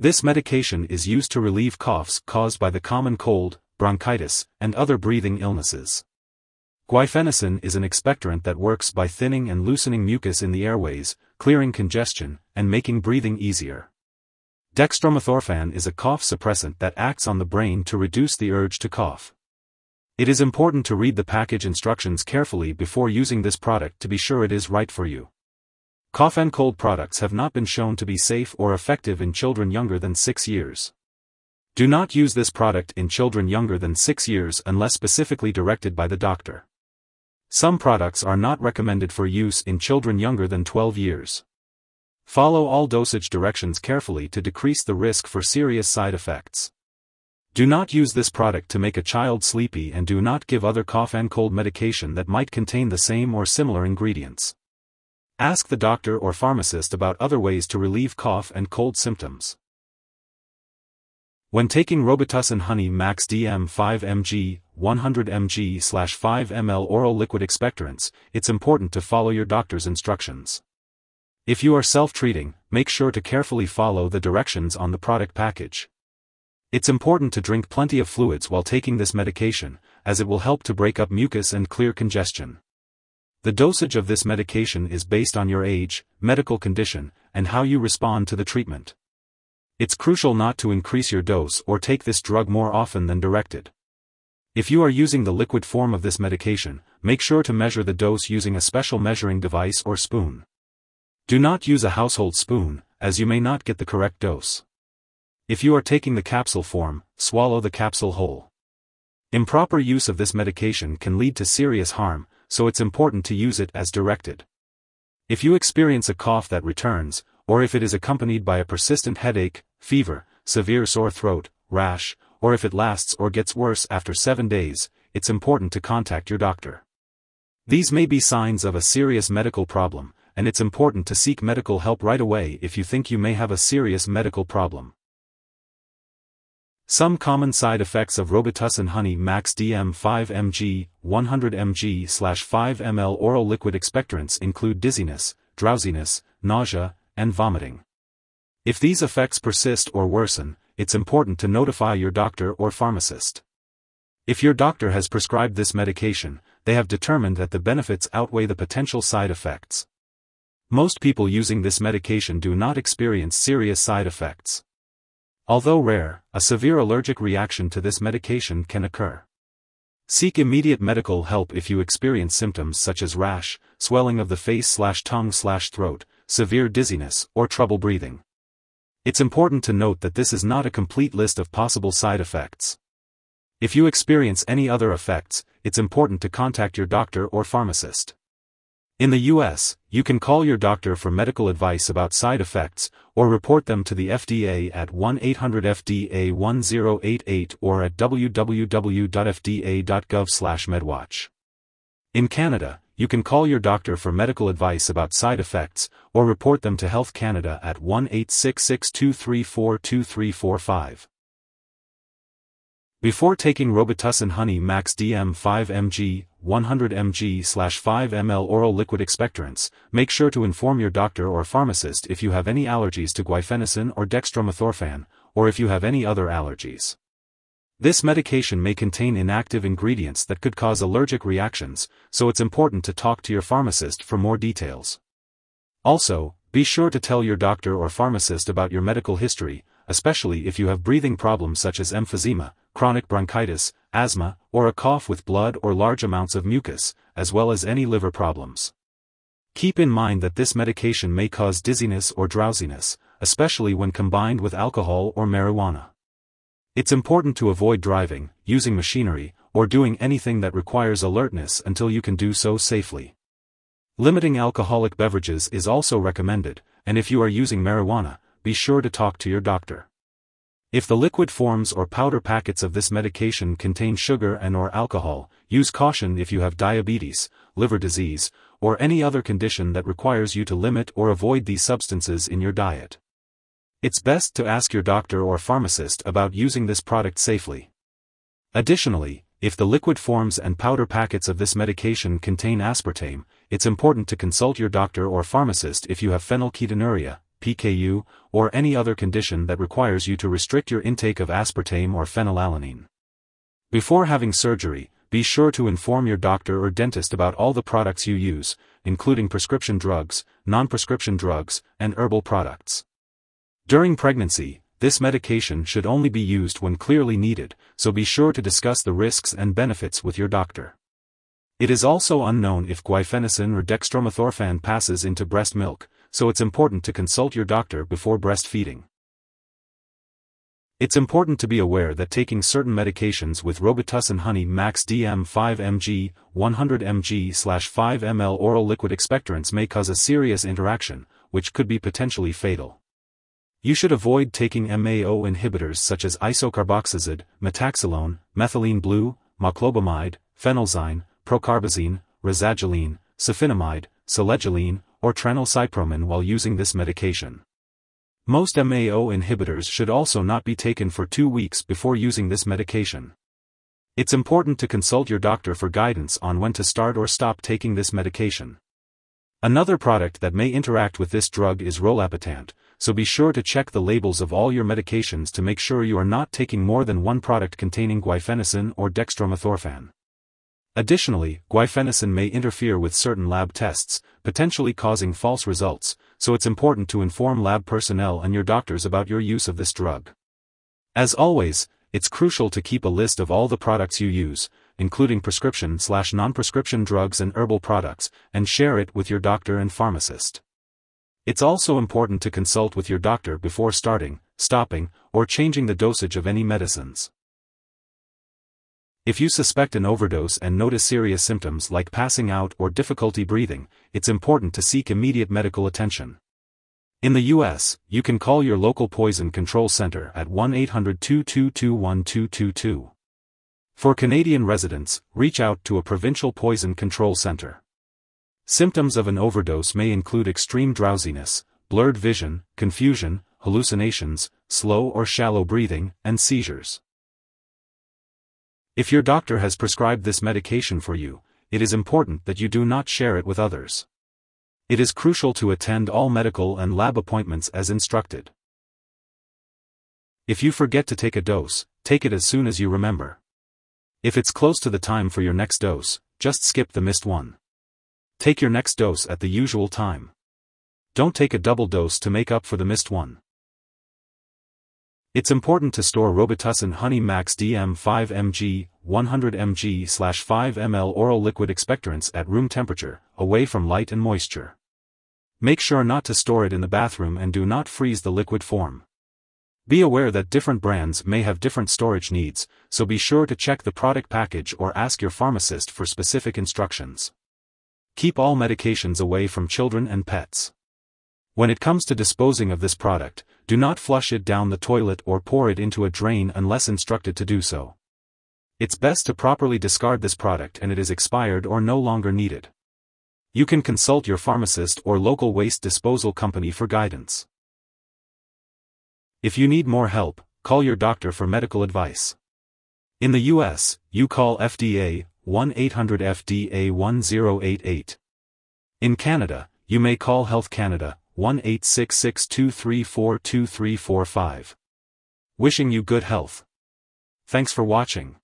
This medication is used to relieve coughs caused by the common cold, bronchitis, and other breathing illnesses. Guaifenesin is an expectorant that works by thinning and loosening mucus in the airways, clearing congestion, and making breathing easier. Dextromethorphan is a cough suppressant that acts on the brain to reduce the urge to cough. It is important to read the package instructions carefully before using this product to be sure it is right for you. Cough and cold products have not been shown to be safe or effective in children younger than 6 years. Do not use this product in children younger than 6 years unless specifically directed by the doctor. Some products are not recommended for use in children younger than 12 years. Follow all dosage directions carefully to decrease the risk for serious side effects. Do not use this product to make a child sleepy and do not give other cough and cold medication that might contain the same or similar ingredients. Ask the doctor or pharmacist about other ways to relieve cough and cold symptoms. When taking Robitussin Honey Max DM 5 mg, 100 mg 5 ml oral liquid expectorants, it's important to follow your doctor's instructions. If you are self-treating, make sure to carefully follow the directions on the product package. It's important to drink plenty of fluids while taking this medication, as it will help to break up mucus and clear congestion. The dosage of this medication is based on your age, medical condition, and how you respond to the treatment. It's crucial not to increase your dose or take this drug more often than directed. If you are using the liquid form of this medication, make sure to measure the dose using a special measuring device or spoon. Do not use a household spoon, as you may not get the correct dose. If you are taking the capsule form, swallow the capsule whole. Improper use of this medication can lead to serious harm, so it's important to use it as directed. If you experience a cough that returns, or if it is accompanied by a persistent headache, fever, severe sore throat, rash, or if it lasts or gets worse after 7 days, it's important to contact your doctor. These may be signs of a serious medical problem, and it's important to seek medical help right away if you think you may have a serious medical problem. Some common side effects of Robitussin Honey Max DM 5 mg, 100 mg 5 ml oral liquid expectorants include dizziness, drowsiness, nausea, and vomiting. If these effects persist or worsen, it's important to notify your doctor or pharmacist. If your doctor has prescribed this medication, they have determined that the benefits outweigh the potential side effects. Most people using this medication do not experience serious side effects. Although rare, a severe allergic reaction to this medication can occur. Seek immediate medical help if you experience symptoms such as rash, swelling of the face slash tongue slash throat, severe dizziness, or trouble breathing. It's important to note that this is not a complete list of possible side effects. If you experience any other effects, it's important to contact your doctor or pharmacist. In the US, you can call your doctor for medical advice about side effects, or report them to the FDA at 1-800-FDA-1088 or at www.fda.gov/medwatch. In Canada, you can call your doctor for medical advice about side effects, or report them to Health Canada at 1-866-234-2345. Before taking Robitussin Honey Max DM 5 mg, 100 mg 5 ml oral liquid expectorants, make sure to inform your doctor or pharmacist if you have any allergies to guaifenesin or dextromethorphan, or if you have any other allergies. This medication may contain inactive ingredients that could cause allergic reactions, so it's important to talk to your pharmacist for more details. Also, be sure to tell your doctor or pharmacist about your medical history, especially if you have breathing problems such as emphysema, chronic bronchitis, asthma, or a cough with blood or large amounts of mucus, as well as any liver problems. Keep in mind that this medication may cause dizziness or drowsiness, especially when combined with alcohol or marijuana. It's important to avoid driving, using machinery, or doing anything that requires alertness until you can do so safely. Limiting alcoholic beverages is also recommended, and if you are using marijuana, be sure to talk to your doctor. If the liquid forms or powder packets of this medication contain sugar and or alcohol, use caution if you have diabetes, liver disease, or any other condition that requires you to limit or avoid these substances in your diet. It's best to ask your doctor or pharmacist about using this product safely. Additionally, if the liquid forms and powder packets of this medication contain aspartame, it's important to consult your doctor or pharmacist if you have phenylketonuria, PKU, or any other condition that requires you to restrict your intake of aspartame or phenylalanine. Before having surgery, be sure to inform your doctor or dentist about all the products you use, including prescription drugs, non-prescription drugs, and herbal products. During pregnancy, this medication should only be used when clearly needed, so be sure to discuss the risks and benefits with your doctor. It is also unknown if guaifenesin or dextromethorphan passes into breast milk, so it's important to consult your doctor before breastfeeding. It's important to be aware that taking certain medications with Robitussin Honey Max DM 5 mg, 100 mg 5 ml oral liquid expectorants may cause a serious interaction, which could be potentially fatal. You should avoid taking MAO inhibitors such as isocarboxazid, metaxalone, methylene blue, moclobemide, phenelzine, procarbazine, rasagiline, safinamide, selegiline, or tranylcypromine while using this medication. Most MAO inhibitors should also not be taken for two weeks before using this medication. It's important to consult your doctor for guidance on when to start or stop taking this medication. Another product that may interact with this drug is rolapitant, so be sure to check the labels of all your medications to make sure you are not taking more than one product containing guaifenesin or dextromethorphan. Additionally, guaifenesin may interfere with certain lab tests, potentially causing false results, so it's important to inform lab personnel and your doctors about your use of this drug. As always, it's crucial to keep a list of all the products you use, including prescription slash non-prescription drugs and herbal products, and share it with your doctor and pharmacist. It's also important to consult with your doctor before starting, stopping, or changing the dosage of any medicines. If you suspect an overdose and notice serious symptoms like passing out or difficulty breathing, it's important to seek immediate medical attention. In the U.S., you can call your local poison control center at 1-800-222-1222. For Canadian residents, reach out to a provincial poison control center. Symptoms of an overdose may include extreme drowsiness, blurred vision, confusion, hallucinations, slow or shallow breathing, and seizures. If your doctor has prescribed this medication for you, it is important that you do not share it with others. It is crucial to attend all medical and lab appointments as instructed. If you forget to take a dose, take it as soon as you remember. If it's close to the time for your next dose, just skip the missed one. Take your next dose at the usual time. Don't take a double dose to make up for the missed one. It's important to store Robitussin Honey Max DM 5 mg, 100 mg 5 ml oral liquid expectorants at room temperature, away from light and moisture. Make sure not to store it in the bathroom and do not freeze the liquid form. Be aware that different brands may have different storage needs, so be sure to check the product package or ask your pharmacist for specific instructions. Keep all medications away from children and pets. When it comes to disposing of this product, do not flush it down the toilet or pour it into a drain unless instructed to do so. It's best to properly discard this product and it is expired or no longer needed. You can consult your pharmacist or local waste disposal company for guidance. If you need more help, call your doctor for medical advice. In the US, you call FDA 1-800-FDA-1088. In Canada, you may call Health Canada 1-866-234-2345. Wishing you good health. Thanks for watching.